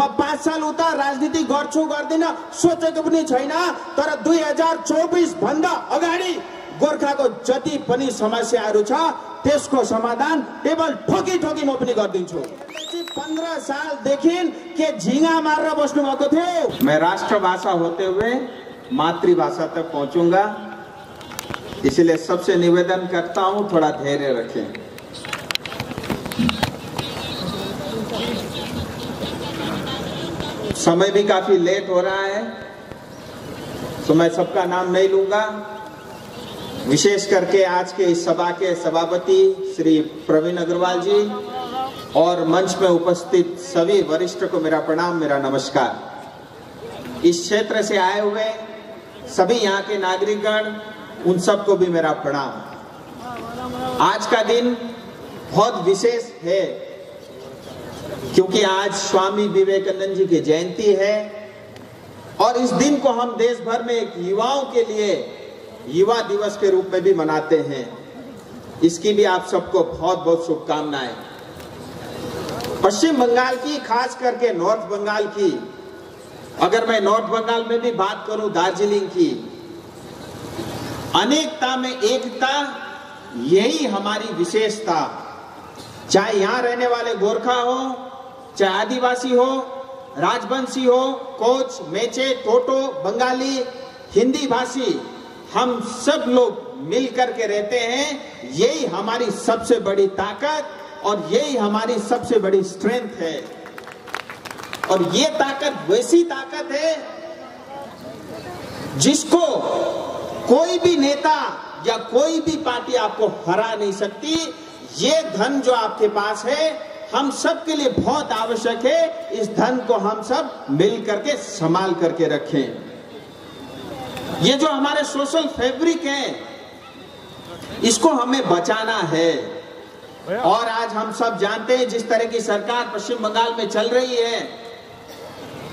म पाँच साल उता राजनीति गर्छु गर्दिन सोचेको पनि छैन तर दुई हजार चौबिस भन्दा अगाडि गोर्खाको जति पनि समस्याहरू छ त्यसको समाधान टेबल ठोकी ठोकी म पनि गरिदिन्छु। पन्ध्र सालदेखि के झिङ्गा मारेर बस्नु भएको थियो? मैं राष्ट्रभाषा होते हुए मातृभाषा तक पहुंचूंगा। इसलिए सबसे निवेदन करता हूं थोड़ा धैर्य रखें। समय भी काफ़ी लेट हो रहा है तो मैं सबका नाम नहीं लूँगा। विशेष करके आज के इस सभा के सभापति श्री प्रवीण अग्रवाल जी और मंच में उपस्थित सभी वरिष्ठ को मेरा प्रणाम, मेरा नमस्कार। इस क्षेत्र से आए हुए सभी यहाँ के नागरिकगण, उन सबको भी मेरा प्रणाम। आज का दिन बहुत विशेष है। क्योंकि आज स्वामी विवेकानंद जी की जयंती है और इस दिन को हम देश भर में एक युवाओं के लिए युवा दिवस के रूप में भी मनाते हैं। इसकी भी आप सबको बहुत बहुत शुभकामनाएँ। पश्चिम बंगाल की, खास करके नॉर्थ बंगाल की, अगर मैं नॉर्थ बंगाल में भी बात करूँ, दार्जिलिंग की, अनेकता में एकता, यही हमारी विशेषता। चाहे यहाँ रहने वाले गोरखा हो चाहे आदिवासी हो, राजवंशी हो, कोच, मेचे, टोटो, बंगाली, हिंदी भाषी, हम सब लोग मिल करके रहते हैं। यही हमारी सबसे बड़ी ताकत और यही हमारी सबसे बड़ी स्ट्रेंथ है। और ये ताकत वैसी ताकत है जिसको कोई भी नेता या कोई भी पार्टी आपको हरा नहीं सकती। ये धन जो आपके पास है हम सब के लिए बहुत आवश्यक है, इस धन को हम सब मिल करके संभाल करके रखें। ये जो हमारे सोशल फैब्रिक है, इसको हमें बचाना है। और आज हम सब जानते हैं, जिस तरह की सरकार पश्चिम बंगाल में चल रही है,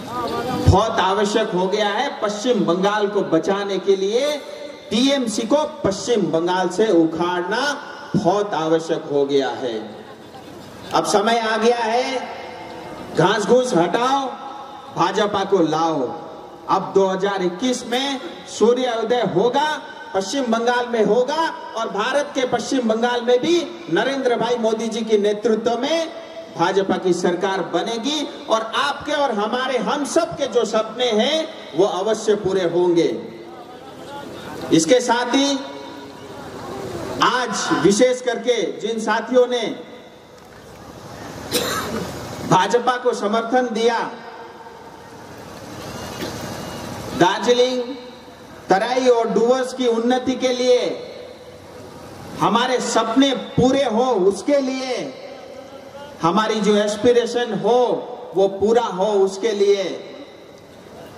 बहुत आवश्यक हो गया है पश्चिम बंगाल को बचाने के लिए। टीएमसी को पश्चिम बंगाल से उखाड़ना बहुत आवश्यक हो गया है। अब समय आ गया है। घास घूस हटाओ, भाजपा को लाओ। अब 2021 में सूर्य उदय होगा, पश्चिम बंगाल में होगा और भारत के पश्चिम बंगाल में भी नरेंद्र भाई मोदी जी के नेतृत्व में भाजपा की सरकार बनेगी और आपके और हमारे, हम सब के जो सपने हैं, वो अवश्य पूरे होंगे। इसके साथ ही आज विशेष करके जिन साथियों ने भाजपा को समर्थन दिया। दार्जिलिंग तराई और डुवर्स की उन्नति के लिए, हमारे सपने पूरे हो उसके लिए, हमारी जो एस्पिरेशन हो, वो पूरा हो उसके लिए।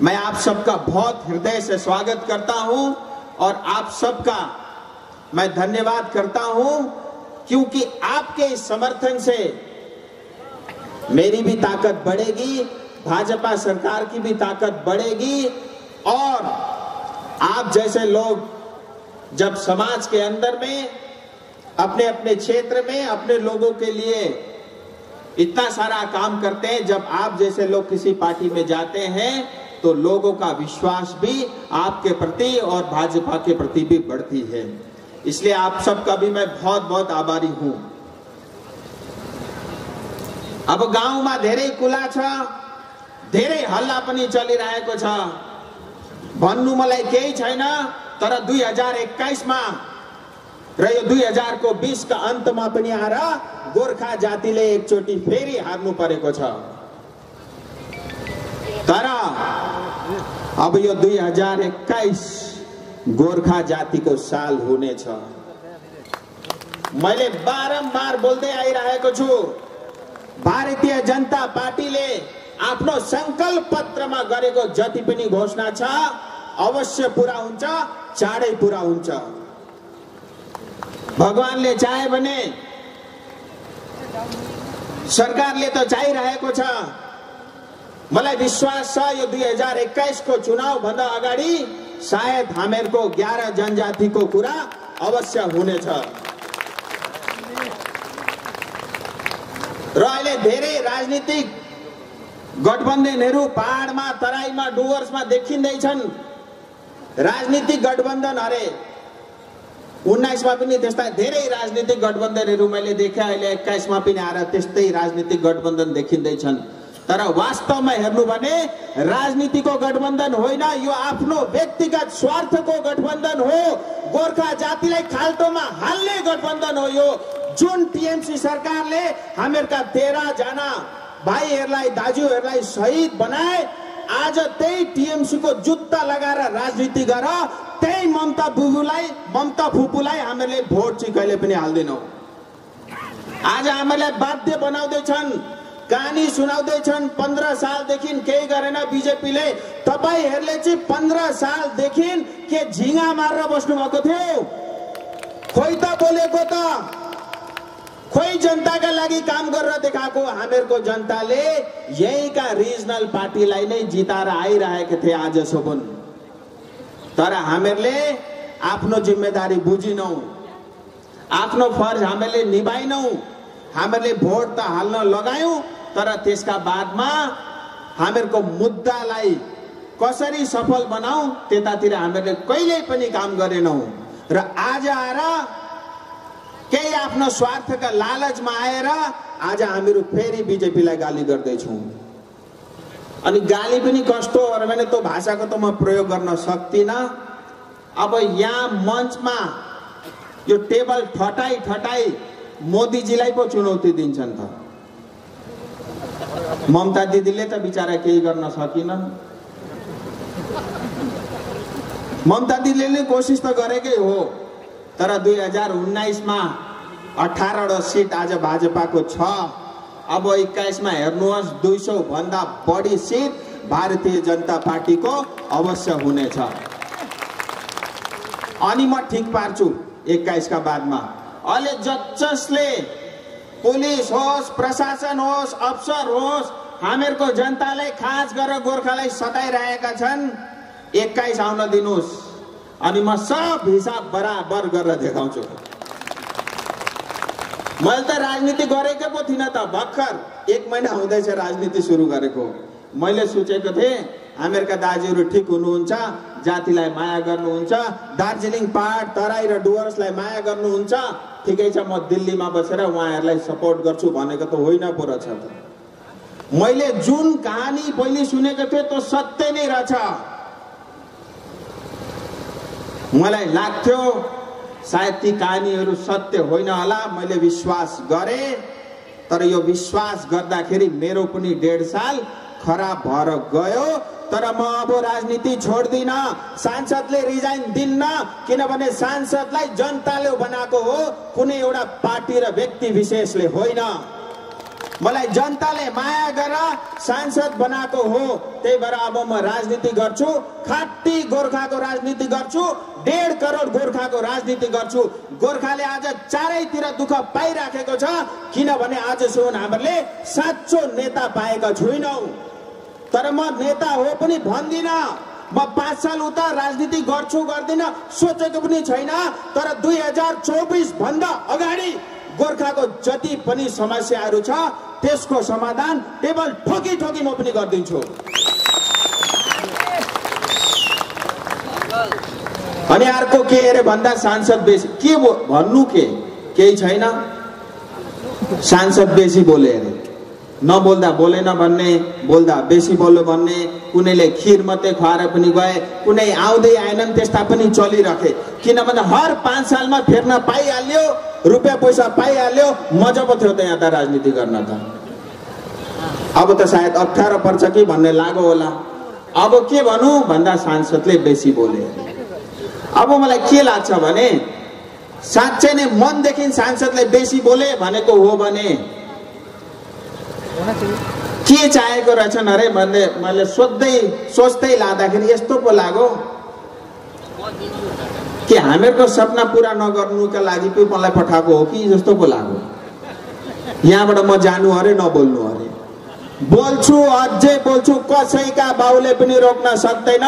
मैं आप सबका बहुत हृदय से स्वागत करता हूँ और आप सबका मैं धन्यवाद करता हूँ, क्योंकि आपके इस समर्थन से मेरी भी ताकत बढ़ेगी, भाजपा सरकार की भी ताकत बढ़ेगी, और आप जैसे लोग जब समाज के अंदर में अपने अपने क्षेत्र में, अपने लोगों के लिए इतना सारा काम करते हैं, जब आप जैसे लोग किसी पार्टी में जाते हैं तो लोगों का विश्वास भी आपके प्रति और भाजपा के प्रति भी बढ़ती है। इसलिए आप सबका भी मैं बहुत बहुत आभारी हूँ। अब गाउँमा धेरै कुला छ धेरै हल्ला पनि चलिरहेको छ। भन्नु मलाई केही छैन तर दुई हजार एक्काइसमा र यो दुई हजारको बिसका अन्तमा पनि आएर गोर्खा जातिले एकचोटि फेरि हार्नु परेको छ। तर अब यो दुई हजार एक्काइस गोर्खा जातिको साल हुनेछ। मैले बारम्बार बोल्दै आइरहेको छु। भारतीय जनता पार्टीले आफ्नो संकल्प पत्रमा गरेको जति पनि घोषणा छ अवश्य पुरा हुन्छ चाँडै पुरा हुन्छ। भगवानले चाहे भने सरकारले त चाहिरहेको छ। मलाई विश्वास छ यो दुई हजार एक्काइसको चुनाव भन्दा अगाडि सायद हामीहरूको ग्यारह जनजातिको कुरा अवश्य हुनेछ। र अहिले धेरै राजनीतिक गठबन्धनहरू पहाडमा तराईमा डुवर्समा देखिँदैछन्। राजनीतिक गठबन्धन अरे उन्नाइसमा पनि त्यस्ता धेरै राजनीतिक गठबन्धनहरू मैले देखेँ अहिले एक्काइसमा पनि आएर त्यस्तै राजनीतिक गठबन्धन देखिँदैछन्। तर वास्तवमा हेर्नु भने राजनीतिको गठबन्धन होइन यो आफ्नो व्यक्तिगत स्वार्थको गठबन्धन हो। गोर्खा जातिलाई खाल्टोमा हाल्ने गठबन्धन हो यो। जुन टिएमसी सरकारले हामीहरूका तेह्रजना भाइहरूलाई दाजुहरूलाई शहीद बनाए आज त्यही टिएमसीको जुत्ता लगाएर राजनीति गर त्यही ममता बुबुलाई ममता फुपूलाई हामीहरूले भोट चाहिँ कहिले पनि हाल्दैनौँ। आज हामीलाई बाध्य बनाउँदैछन् कहानी सुनाउँदैछन् पन्ध्र सालदेखि केही गरेन बिजेपीले। तपाईँहरूले चाहिँ पन्ध्र सालदेखि के झिङ्गा मारेर बस्नु भएको थियो? खोइ त बोलेको त! खोइ जनताका लागि काम गरेर देखाएको हामीहरूको जनताले यहीँका रिजनल पार्टीलाई नै जिताएर आइरहेका थिए आजसम्म तर हामीहरूले आफ्नो जिम्मेदारी बुझिनौँ। आफ्नो फर्ज हामीहरूले निभाइनौँ। हामीहरूले भोट त हाल्न लगायौँ तर त्यसका बादमा हामीहरूको मुद्दालाई कसरी सफल बनाऊ त्यतातिर हामीहरूले कहिल्यै पनि काम गरेनौँ। र आज आएर केही आफ्नो स्वार्थका लालचमा आएर आज हामीहरू फेरि बिजेपीलाई गाली गर्दैछौँ। अनि गाली पनि कस्तो हो भने त्यो भाषाको त म प्रयोग गर्न सक्दिनँ। अब यहाँ मञ्चमा यो टेबल ठटाई ठटाई मोदीजीलाई पो चुनौती दिन्छन् त। ममता दिदीले त बिचरा केही गर्न सकिनन्। ममता दिदीले कोसिस त गरेकै हो। तर दुई हजार उन्नाइसमा अठारवटा सिट आज भाजपाको छ। अब एक्काइसमा हेर्नुहोस् दुई सौ भन्दा बढी सिट भारतीय जनता पार्टीको अवश्य हुनेछ। अनि म ठिक पार्छु एक्काइसका बादमा। अहिले जसले पुलिस होस् प्रशासन होस् अफसर होस् हामीहरूको जनतालाई खास गरेर गोर्खालाई सताइरहेका छन् एक्काइस आउन दिनुहोस्। अनि म सब हिसाब बराबर गरेर देखाउँछु। मैले त राजनीति गरेकै पो थिइनँ त भर्खर। एक महिना हुँदैछ राजनीति सुरु गरेको। मैले सोचेको थिएँ हामीहरूका दाजुहरू ठिक हुनुहुन्छ जातिलाई माया गर्नुहुन्छ दार्जिलिङ पहाड तराई र डुवर्सलाई माया गर्नुहुन्छ। ठिकै छ म दिल्लीमा बसेर उहाँहरूलाई सपोर्ट गर्छु भनेको त होइन पो रहेछ मैले जुन कहानी पहिले सुनेको थिएँ त्यो सत्य नै रहेछ। मलाई लाग्थ्यो सायद ती कहानीहरू सत्य होइन होला मैले विश्वास गरेँ तर यो विश्वास गर्दाखेरि मेरो पनि डेढ साल खराब भएर गयो। तर म अब राजनीति छोड्दिन सांसदले रिजाइन दिन्न किनभने सांसदलाई जनताले बनाएको हो कुनै एउटा पार्टी र व्यक्ति विशेषले होइन। मलाई जनताले माया गरेर सांसद बनाएको हो त्यही भएर अब म राजनीति गर्छु। खाटी गोर्खाको राजनीति गर्छु डेढ करोड गोर्खाको राजनीति गर्छु। गोर्खाले आज चारैतिर दुःख पाइराखेको छ किनभने आजसम्म हामीले साँचो नेता पाएका छैनौँ। तर म नेता हो पनि भन्दिनँ। म पाँच साल उता राजनीति गर्छु गर्दिनँ सोचेको पनि छैन। तर दुई हजार चौबिस भन्दा अगाडि गोर्खाको जति पनि समस्याहरू छ त्यसको समाधान टेबल ठोकी ठोकी म पनि गरिदिन्छु। अनि अर्को के अरे भन्दा सांसद बेसी के भन्नु के? केही छैन? सांसद बेसी बोले अरे। नबोल्दा बोलेन भन्ने बोल्दा बेसी बोल्यो भन्ने कुनैले खिर मात्रै खुवाएर पनि गए कुनै आउँदै आएनन् त्यस्ता पनि चलिरहे किनभने हर पाँच सालमा फेर्न पाइहाल्यो रुपियाँ पैसा पाइहाल्यो मजा पो थियो त यहाँ त राजनीति गर्न त। अब त सायद अप्ठ्यारो पर्छ कि भन्ने लाग्यो होला। अब के भनौँ भन्दा सांसदले बेसी बोले। अब मलाई के लाग्छ भने साँच्चै नै मनदेखि सांसदले बेसी बोले भनेको हो भने के चाहेको रहेछन् अरे भन्दै मैले सोध्दै सोच्दै लाँदाखेरि यस्तो पो लाग्यो। कि हामीहरूको सपना पुरा नगर्नुका लागि पो मलाई पठाएको हो कि? जस्तो पो लाग्यो। यहाँबाट म जानु अरे नबोल्नु अरे। बोल्छु अझै बोल्छु कसैका बाउले पनि रोक्न सक्दैन।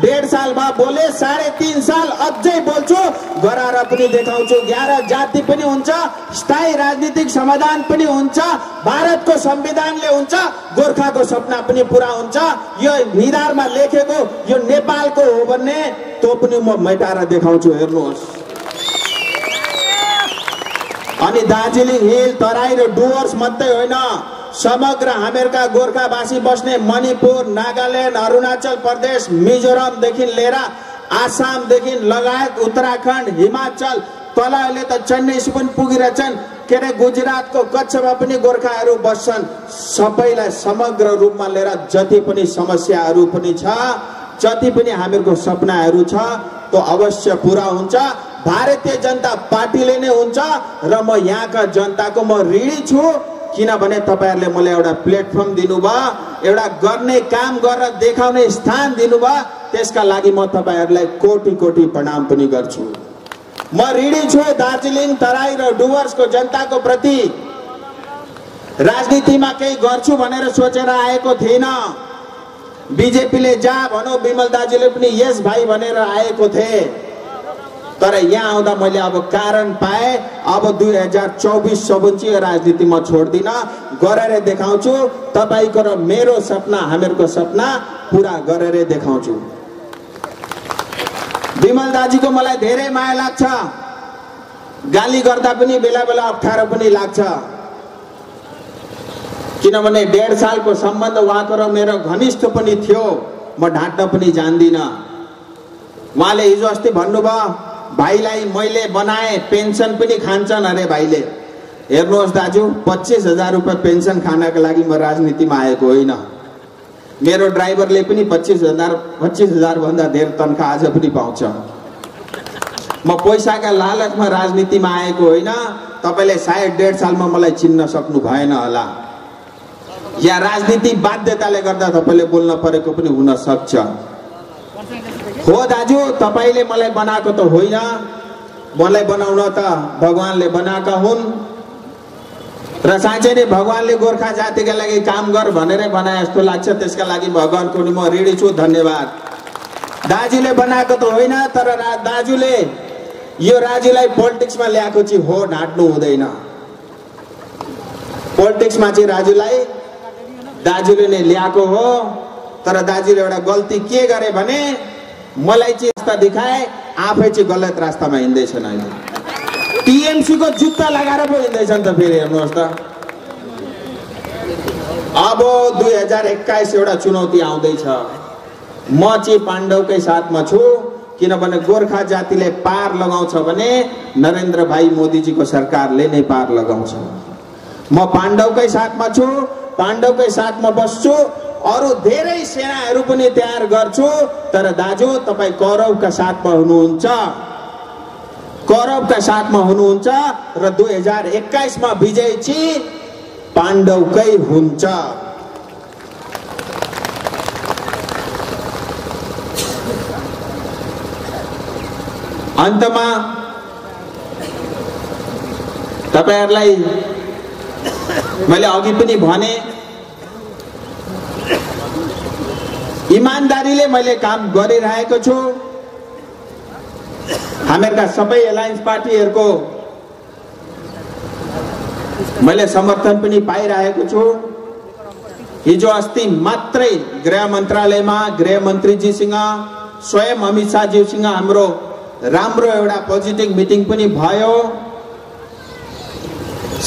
डेढ साल बाद बोले साढे तिन साल अझै बोल्छु गराएर पनि देखाउँछु। एघार जाति पनि हुन्छ स्थायी राजनीतिक समाधान पनि हुन्छ भारतको संविधानले हुन्छ गोर्खाको सपना पनि पुरा हुन्छ। यो निधारमा लेखेको यो नेपालको हो भन्ने त्यो पनि म मेटाएर देखाउँछु हेर्नुहोस्। अनि दार्जिलिङ हिल तराई र डुवर्स मात्रै होइन। समग्र हामीहरूका गोर्खावासी बस्ने मणिपुर नागाल्यान्ड अरुणाचल प्रदेश मिजोरमदेखि लिएर आसामदेखि लगायत उत्तराखण्ड हिमाचल तल अहिले त चेन्नईसम्म पनि पुगिरहेछन्। के अरे गुजरातको कच्छमा पनि गोर्खाहरू बस्छन्। सबैलाई समग्र रूपमा लिएर जति पनि समस्याहरू पनि छ जति पनि हामीहरूको सपनाहरू छ त्यो अवश्य पुरा हुन्छ। भारतीय जनता पार्टीले नै हुन्छ र म यहाँका जनताको म ऋणी छु। किनभने तपाईँहरूले मलाई एउटा प्लेटफर्म दिनुभयो एउटा गर्ने काम गरेर देखाउने स्थान दिनुभयो त्यसका लागि म तपाईँहरूलाई कोटि कोटि प्रणाम पनि गर्छु। म ऋणी छु दार्जिलिङ तराई र डुवर्सको जनताको प्रति राजनीतिमा केही गर्छु भनेर सोचेर आएको थिइनँ। बिजेपीले जा भनौँ विमल दाजुले पनि यस भाइ भनेर आएको थिए। तर यहाँ आउँदा मैले अब कारण पाएँ। अब दुई हजार चाहिँ यो राजनीति म छोड्दिनँ गरेर देखाउँछु। तपाईँको र मेरो सपना हामीहरूको सपना पुरा गरेर देखाउँछु। विमल दाजुको मलाई धेरै माया लाग्छ। गाली गर्दा पनि बेला बेला अप्ठ्यारो पनि लाग्छ। किनभने डेढ सालको सम्बन्ध उहाँको र मेरो घनिष्ठ पनि थियो। म ढाँट्न पनि जान्दिनँ। उहाँले हिजो अस्ति भन्नुभयो भाइलाई मैले बनाएँ पेन्सन पनि खान्छन्। अरे भाइले हेर्नुहोस् दाजु पच्चिस हजार रुपियाँ पेन्सन खानको लागि म राजनीतिमा आएको होइन। मेरो ड्राइभरले पनि पच्चिस हजार पच्चिस हजारभन्दा धेर तनखा आज पनि पाउँछ। म पैसाका लालचमा राजनीतिमा आएको होइन तपाईँले सायद डेढ सालमा मलाई चिन्न सक्नु भएन होला। या राजनीति बाध्यताले गर्दा तपाईँले बोल्न परेको पनि हुन सक्छ। हो दाजु तपाईँले मलाई बनाएको त होइन। मलाई बनाउन त भगवान्ले बनाएका हुन्। र साँच्चै नै भगवान्ले गोर्खा जातिका लागि काम गर भनेरै बनाए जस्तो लाग्छ। त्यसका लागि भगवान्को म ऋणी छु। धन्यवाद। दाजुले बनाएको त होइन तर रा- दाजुले यो राज्यलाई पोलिटिक्समा ल्याएको चाहिँ हो ढाँट्नु हुँदैन। पोलिटिक्समा चाहिँ राजुलाई दाजुले नै ल्याएको हो। तर दाजुले एउटा गल्ती के गरे भने मलाई चाहिँ रास्ता देखाए आफै चाहिँ गलत रास्तामा हिँड्दैछन् अहिले। टिएमसीको जुत्ता लगाएर पो हिँड्दैछन् त फेरि हेर्नुहोस् त। अब दुई हजार एक्काइस एउटा चुनौती आउँदैछ। म चाहिँ पाण्डवकै साथमा छु किनभने गोर्खा जातिले पार लगाउँछ भने नरेन्द्र भाइ मोदीजीको सरकारले नै पार लगाउँछ। म पाण्डवकै साथमा छु पाण्डवकै साथमा बस्छु अरू धेरै सेनाहरू पनि तयार गर्छु तर दाजु तपाईँ कौरवका साथमा हुनुहुन्छ। कौरवका साथमा हुनुहुन्छ र दुई हजार एक्काइसमा विजय चाहिँ पाण्डवकै हुन्छ। अन्तमा तपाईँहरूलाई मैले अघि पनि भने इमान्दारीले मैले काम गरिरहेको छु। हामीहरूका सबै एलायन्स पार्टीहरूको मैले समर्थन पनि पाइरहेको छु। हिजो अस्ति मात्रै गृह मन्त्रालयमा गृहमन्त्रीजीसँग स्वयं अमित शाहज्यूसँग हाम्रो राम्रो एउटा पोजिटिभ मिटिङ पनि भयो।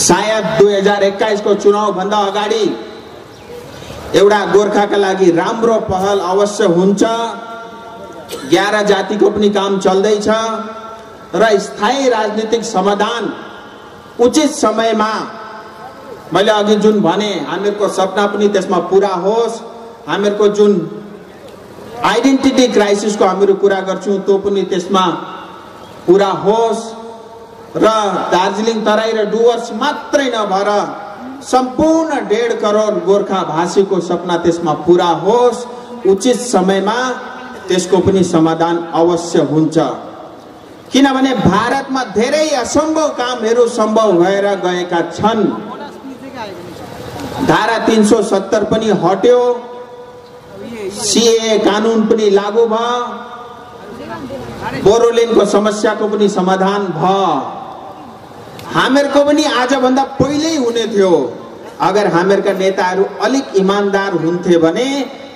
सायद दुई हजार एक्काइसको चुनावभन्दा अगाडि एउटा गोर्खाका लागि राम्रो पहल अवश्य हुन्छ। एघार जातिको पनि काम चल्दैछ र स्थायी राजनीतिक समाधान उचित समयमा मैले अघि जुन भने हामीहरूको सपना पनि त्यसमा पुरा होस्। हामीहरूको जुन आइडेन्टिटी क्राइसिसको हामीहरू कुरा गर्छौँ त्यो पनि त्यसमा पुरा होस्। र दार्जिलिङ तराई र डुवर्स मात्रै नभएर सम्पूर्ण डेढ करोड गोर्खा भाषीको सपना त्यसमा पुरा होस् उचित समयमा त्यसको पनि समाधान अवश्य हुन्छ किनभने भारतमा धेरै असम्भव कामहरू सम्भव भएर गएका छन् धारा तिन सौ सत्तर पनि हट्यो सिए कानुन पनि लागू भयो बोरोलिनको समस्याको पनि समाधान भयो हामीहरूको पनि आजभन्दा पहिल्यै हुने थियो। अगर हामीहरूका नेताहरू अलिक इमान्दार हुन्थे भने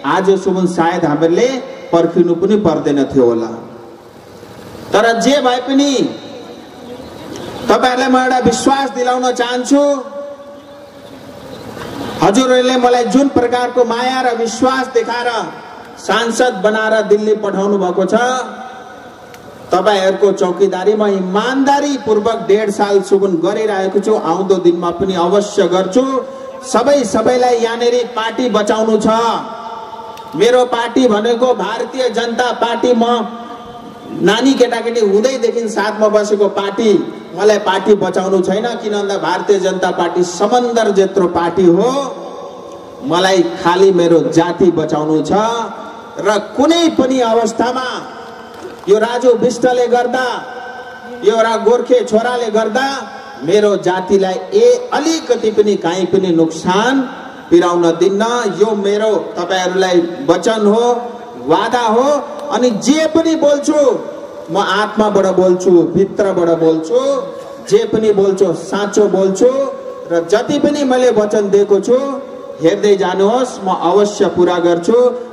आजसम्म सायद हामीहरूले पर्खिनु पनि पर्दैन थियो होला। तर जे भए पनि तपाईँहरूलाई म एउटा विश्वास दिलाउन चाहन्छु। हजुरहरूले मलाई जुन प्रकारको माया र विश्वास देखाएर सांसद बनाएर दिल्ली पठाउनु भएको छ तपाईँहरूको चौकीदारी म इमान्दारी पूर्वक डेढ सालसम्म गरिरहेको छु। आउँदो दिनमा पनि अवश्य गर्छु। सबै सबैलाई यहाँनिर पार्टी बचाउनु छ। मेरो पार्टी भनेको भारतीय जनता पार्टी म नानी केटाकेटी हुँदैदेखि साथमा बसेको पार्टी मलाई पार्टी बचाउनु छैन किन भन्दा भारतीय जनता पार्टी समन्दर जेत्रो पार्टी हो। मलाई खालि मेरो जाति बचाउनु छ। र कुनै पनि अवस्थामा यो राजु विष्टले गर्दा यो एउटा गोर्खे छोराले गर्दा मेरो जातिलाई ए अलिकति पनि काहीँ पनि नोक्सान पिराउन दिन्न यो मेरो तपाईँहरूलाई वचन हो वादा हो। अनि जे पनि बोल्छु म आत्माबाट बोल्छु भित्रबाट बोल्छु जे पनि बोल्छु साँचो बोल्छु र जति पनि मैले वचन दिएको छु हेर्दै जानुहोस् म अवश्य पुरा गर्छु।